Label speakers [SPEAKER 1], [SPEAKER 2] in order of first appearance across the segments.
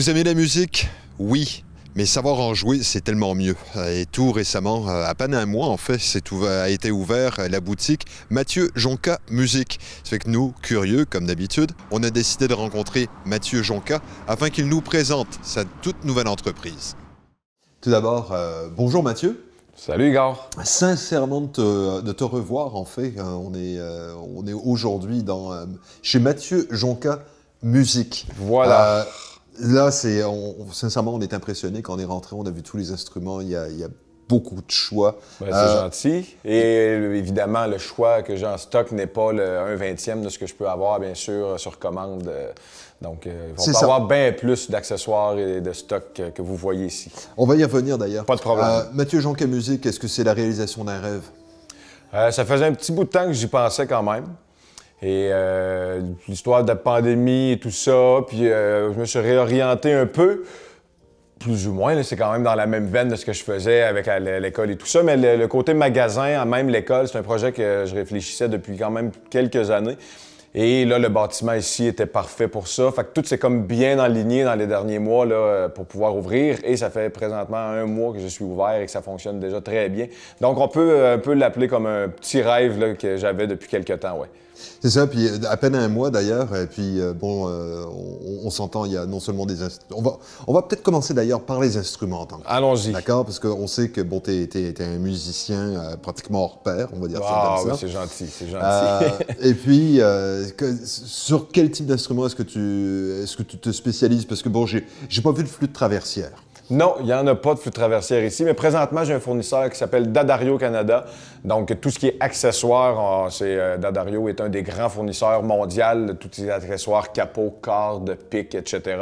[SPEAKER 1] Vous aimez la musique? Oui. Mais savoir en jouer, c'est tellement mieux. Et tout récemment, euh, à peine un mois en fait, a été ouvert la boutique Mathieu Jonca Musique. Fait que nous, curieux comme d'habitude, on a décidé de rencontrer Mathieu Jonca afin qu'il nous présente sa toute nouvelle entreprise. Tout d'abord, euh, bonjour Mathieu.
[SPEAKER 2] Salut Igor.
[SPEAKER 1] Sincèrement de te, revoir en fait. Hein. On est, euh, on est aujourd'hui chez Mathieu Jonca Musique.
[SPEAKER 2] Voilà.
[SPEAKER 1] Là, c'est, sincèrement, on est impressionné quand on est rentré, on a vu tous les instruments, il y a, beaucoup de choix.
[SPEAKER 2] Ben, c'est euh, gentil. Et évidemment, le choix que j'ai en stock n'est pas le 1 vingtième de ce que je peux avoir, bien sûr, sur commande. Donc, euh, il va avoir bien plus d'accessoires et de stock que, vous voyez ici.
[SPEAKER 1] On va y revenir d'ailleurs.
[SPEAKER 2] Pas de problème. Euh,
[SPEAKER 1] Mathieu Jonquet Musique, est-ce que c'est la réalisation d'un rêve?
[SPEAKER 2] ça faisait un petit bout de temps que j'y pensais quand même. Et euh, l'histoire de la pandémie et tout ça, puis euh, je me suis réorienté un peu, plus ou moins, c'est quand même dans la même veine de ce que je faisais avec l'école et tout ça, mais le, côté magasin, même l'école, c'est un projet que je réfléchissais depuis quand même quelques années. Et là, le bâtiment ici était parfait pour ça. Fait que tout s'est comme bien aligné dans les derniers mois là, pour pouvoir ouvrir. Et ça fait présentement un mois que je suis ouvert et que ça fonctionne déjà très bien. Donc, on peut un peu l'appeler comme un petit rêve que j'avais depuis quelques temps, ouais.
[SPEAKER 1] C'est ça, puis à peine un mois d'ailleurs, et puis euh, bon, euh, on, s'entend, il y a non seulement des instruments. On va, on va peut-être commencer d'ailleurs par les instruments en tant que
[SPEAKER 2] Allons-y.
[SPEAKER 1] D'accord, parce qu'on sait que bon, tu es, un musicien euh, pratiquement hors pair, on va dire
[SPEAKER 2] ça
[SPEAKER 1] comme
[SPEAKER 2] ça. c'est gentil, c'est gentil.
[SPEAKER 1] et puis, sur quel type d'instrument est-ce que, tu, est que tu te spécialises? Parce que bon, j'ai pas vu de flûte traversière.
[SPEAKER 2] Non, il n'y en a pas de flûte traversière ici, mais présentement, j'ai un fournisseur qui s'appelle Dadario Canada. Donc, tout ce qui est accessoires, c'est euh, Dadario est un des grands fournisseurs mondiaux, tous les accessoires, capot, cordes, pics, etc.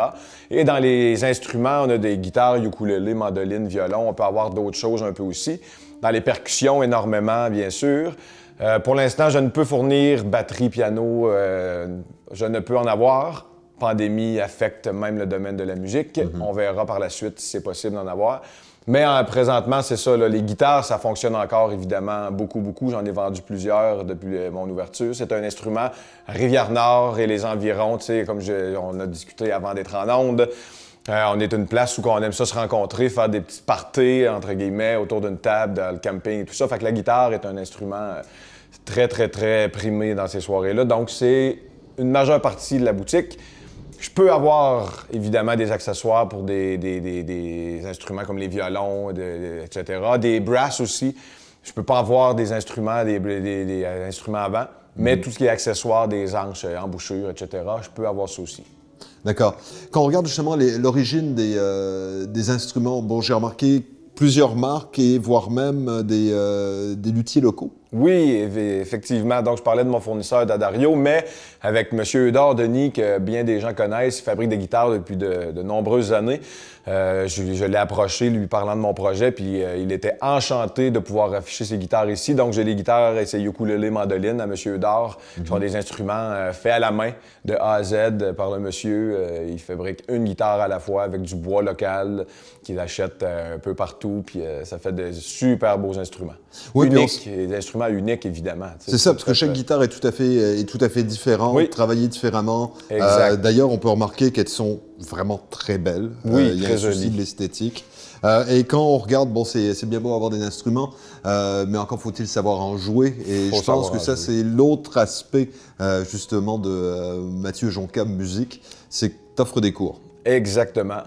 [SPEAKER 2] Et dans les instruments, on a des guitares, ukulélé, mandoline, violon. On peut avoir d'autres choses un peu aussi. Dans les percussions, énormément, bien sûr. Euh, pour l'instant, je ne peux fournir batterie, piano, euh, je ne peux en avoir pandémie affecte même le domaine de la musique. Mhm. On verra par la suite si c'est possible d'en avoir. Mais présentement, c'est ça. les guitares, ça fonctionne encore évidemment beaucoup, beaucoup. J'en ai vendu plusieurs depuis mon ouverture. C'est un instrument Rivière-Nord et les environs, comme on a discuté avant d'être en onde. Euh, on est une place où on aime ça se rencontrer, faire des petites parties, entre guillemets, autour d'une table, dans le camping et tout ça. Fait que la guitare est un instrument euh, très, très, très primé dans ces soirées-là. Donc, c'est une majeure partie de la boutique. Je peux avoir évidemment des accessoires pour des, instruments comme les violons, etc. Des brasses aussi. Je peux pas avoir des instruments, des, instruments avant, mais mhm. tout ce qui est accessoires, des hanches, euh, embouchures, etc., je peux avoir ça aussi.
[SPEAKER 1] D'accord. Quand on regarde justement l'origine des, euh, des, instruments, bon, j'ai remarqué plusieurs marques et voire même des, euh, des luthiers locaux.
[SPEAKER 2] Oui, effectivement. Donc, je parlais de mon fournisseur Dadario, mais avec M. Eudard Denis, que bien des gens connaissent, il fabrique des guitares depuis de, nombreuses années. Euh, je, l'ai approché, lui parlant de mon projet, puis euh, il était enchanté de pouvoir afficher ses guitares ici. Donc, j'ai les guitares et ses ukulélé mandolines à M. Eudard, qui sont des instruments euh, faits à la main, de A à Z, par le monsieur. il fabrique une guitare à la fois avec du bois local qu'il achète un peu partout, puis ça fait de super beaux instruments. Oui, des instruments unique, évidemment.
[SPEAKER 1] C'est ça, parce que chaque guitare est tout à fait, est tout à fait différente, travaillée différemment. Euh, d'ailleurs, on peut remarquer qu'elles sont vraiment très belles.
[SPEAKER 2] Oui,
[SPEAKER 1] euh, il y a un souci de l'esthétique. Euh, et quand on regarde, bon, c'est bien beau avoir des instruments, mais encore faut-il savoir en jouer. Et je pense que ça, c'est l'autre aspect, justement, de Mathieu Jonca Musique, c'est que tu offres des cours.
[SPEAKER 2] Exactement.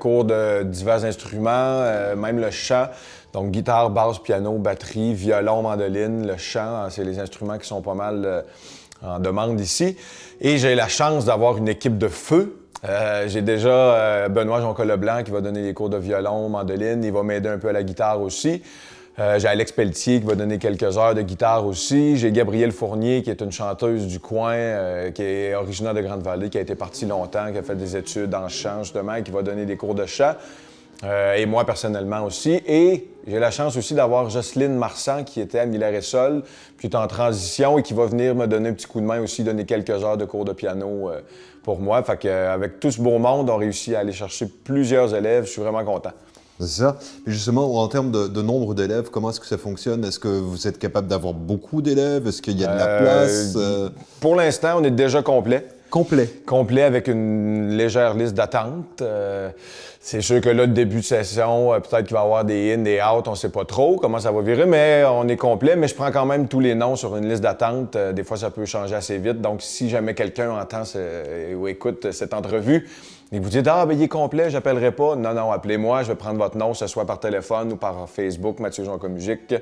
[SPEAKER 2] cours de divers instruments, même le chant. Donc, guitare, basse, piano, batterie, violon, mandoline, le chant, hein, c'est les instruments qui sont pas mal euh, en demande ici. Et j'ai la chance d'avoir une équipe de feu. Euh, j'ai déjà euh, Benoît Jonca Leblanc qui va donner des cours de violon, mandoline. Il va m'aider un peu à la guitare aussi. J'ai Alex Pelletier qui va donner quelques heures de guitare aussi. J'ai Gabrielle Fournier qui est une chanteuse du coin, qui est originaire de Grande-Vallée, qui a été partie longtemps, qui a fait des études en chant justement, qui va donner des cours de chant. et moi personnellement aussi. Et j'ai la chance aussi d'avoir Jocelyne Marsan qui était à Miller et Sol, qui est en transition et qui va venir me donner un petit coup de main aussi, donner quelques heures de cours de piano euh, pour moi. Fait qu'avec euh, tout ce beau monde, on réussit à aller chercher plusieurs élèves. Je suis vraiment content.
[SPEAKER 1] C'est ça. Mais justement, en termes de, nombre d'élèves, comment est-ce que ça fonctionne? Est-ce que vous êtes capable d'avoir beaucoup d'élèves? Est-ce qu'il y a de la euh, place?
[SPEAKER 2] Pour l'instant, on est déjà complet.
[SPEAKER 1] Complet.
[SPEAKER 2] Complet avec une légère liste d'attente. Euh, c'est sûr que là, le début de session, euh, peut-être qu'il va y avoir des in, des out, on ne sait pas trop comment ça va virer, mais on est complet. Mais je prends quand même tous les noms sur une liste d'attente. Euh, des fois, ça peut changer assez vite. Donc, si jamais quelqu'un entend ou écoute cette entrevue, et vous dites Ah, ben il est complet, j'appellerai pas. Non, non, appelez-moi, je vais prendre votre nom, que ce soit par téléphone ou par Facebook, Mathieu Jean Musique.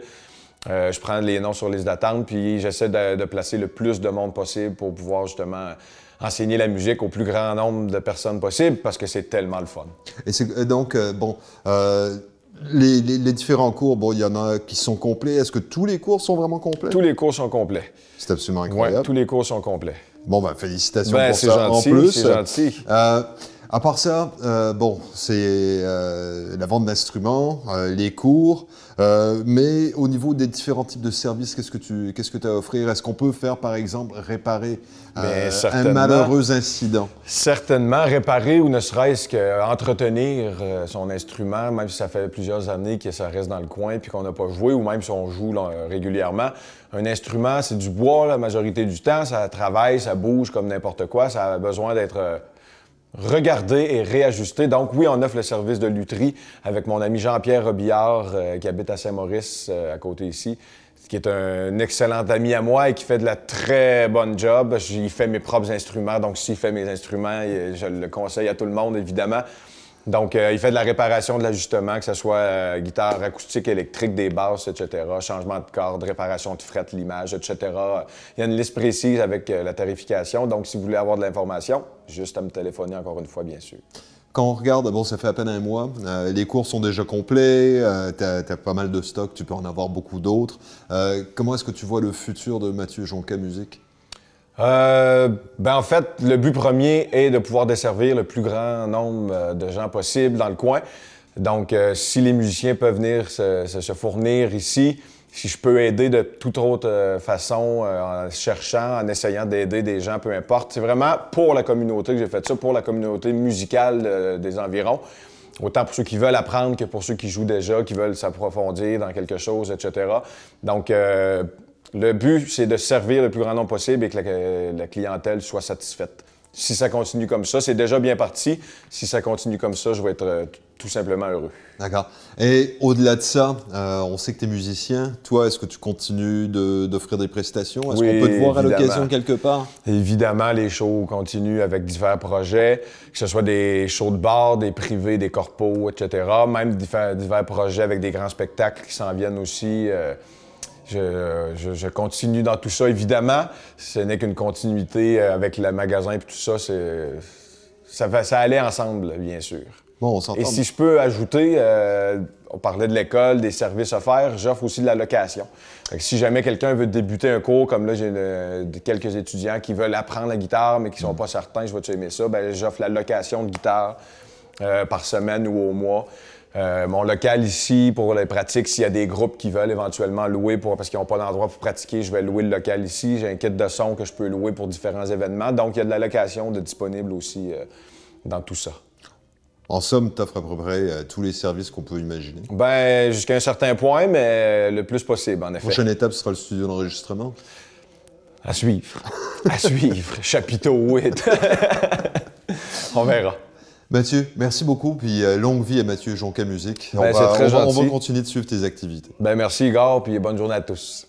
[SPEAKER 2] Euh, je prends les noms sur liste d'attente, puis j'essaie de, placer le plus de monde possible pour pouvoir justement enseigner la musique au plus grand nombre de personnes possible parce que c'est tellement le fun.
[SPEAKER 1] Et euh, donc, euh, bon, les, différents cours, bon, il y en a qui sont complets. Est-ce que tous les cours sont vraiment complets?
[SPEAKER 2] Tous les cours sont complets.
[SPEAKER 1] C'est absolument incroyable.
[SPEAKER 2] Oui, tous les cours sont complets.
[SPEAKER 1] Bon, ben, félicitations ben, pour ça
[SPEAKER 2] gentil,
[SPEAKER 1] en plus.
[SPEAKER 2] C'est gentil.
[SPEAKER 1] À part ça, euh, bon, c'est euh, la vente d'instruments, euh, les cours, mais au niveau des différents types de services, qu'est-ce que tu qu'est-ce que as à offrir? Est-ce qu'on peut faire, par exemple, réparer un malheureux incident?
[SPEAKER 2] Certainement, réparer ou ne serait-ce qu'entretenir son instrument, même si ça fait plusieurs années que ça reste dans le coin puis qu'on n'a pas joué, ou même si on joue régulièrement. Un instrument, c'est du bois la majorité du temps, ça travaille, ça bouge comme n'importe quoi, ça a besoin d'être regarder et réajuster. Donc oui, on offre le service de lutherie avec mon ami Jean-Pierre Robillard euh, qui habite à Saint-Maurice, euh, à côté ici, qui est un excellent ami à moi et qui fait de la très bonne job. Il fait mes propres instruments, donc s'il fait mes instruments, je le conseille à tout le monde, évidemment. Donc, euh, il fait de la réparation, de l'ajustement, que ce soit euh, guitare acoustique, électrique, des basses, etc., changement de cordes, réparation de fret, l'image, etc. Il y a une liste précise avec euh, la tarification. Donc, si vous voulez avoir de l'information, juste à me téléphoner encore une fois, bien sûr.
[SPEAKER 1] Quand on regarde, bon, ça fait à peine un mois, les cours sont déjà complets, tu as, pas mal de stocks, tu peux en avoir beaucoup d'autres. comment est-ce que tu vois le futur de Mathieu Jonca Musique?
[SPEAKER 2] Euh, ben en fait, le but premier est de pouvoir desservir le plus grand nombre euh, de gens possible dans le coin. Donc, euh, si les musiciens peuvent venir se, fournir ici, si je peux aider de toute autre façon, en cherchant, en essayant d'aider des gens, peu importe. C'est vraiment pour la communauté que j'ai fait ça, pour la communauté musicale des environs. Autant pour ceux qui veulent apprendre que pour ceux qui jouent déjà, qui veulent s'approfondir dans quelque chose, etc. Donc, le but, c'est de servir le plus grand nombre possible et que la, clientèle soit satisfaite. Si ça continue comme ça, c'est déjà bien parti. Si ça continue comme ça, je vais être euh, tout simplement heureux.
[SPEAKER 1] D'accord. Et au-delà de ça, euh, on sait que tu es musicien. Toi, est-ce que tu continues d'offrir des prestations? Est-ce qu'on peut te voir à l'occasion quelque part?
[SPEAKER 2] Évidemment, les shows continuent avec divers projets, que ce soit des shows de bar, des privés, des corpos, etc. Même divers, projets avec des grands spectacles qui s'en viennent aussi. Euh, je, continue dans tout ça, évidemment. Ce n'est qu'une continuité euh, avec le magasin et tout ça. Ça, ça allait ensemble, bien sûr.
[SPEAKER 1] Bon,
[SPEAKER 2] on Et si je peux ajouter, euh, on parlait de l'école, des services offerts, j'offre aussi de la location. si jamais quelqu'un veut débuter un cours, comme là, j'ai quelques étudiants qui veulent apprendre la guitare, mais qui ne sont pas certains, je vais-tu aimer ça, ben, j'offre la location de guitare euh, par semaine ou au mois. Euh, mon local ici, pour les pratiques, s'il y a des groupes qui veulent éventuellement louer pour, parce qu'ils n'ont pas d'endroit pour pratiquer, je vais louer le local ici. J'ai un kit de son que je peux louer pour différents événements. Donc, il y a de la location de disponible aussi euh, dans tout ça.
[SPEAKER 1] En somme, tu offres à peu près euh, tous les services qu'on peut imaginer.
[SPEAKER 2] Ben, jusqu'à un certain point, mais le plus possible, en effet.
[SPEAKER 1] La prochaine étape sera le studio d'enregistrement?
[SPEAKER 2] À suivre. à suivre. Chapiteau 8. On verra.
[SPEAKER 1] Mathieu, merci beaucoup. Puis euh, longue vie à Mathieu Jonca Musique.
[SPEAKER 2] Ben, on, va,
[SPEAKER 1] on, va, continuer de suivre tes activités.
[SPEAKER 2] Ben, merci, Igor. Puis bonne journée à tous.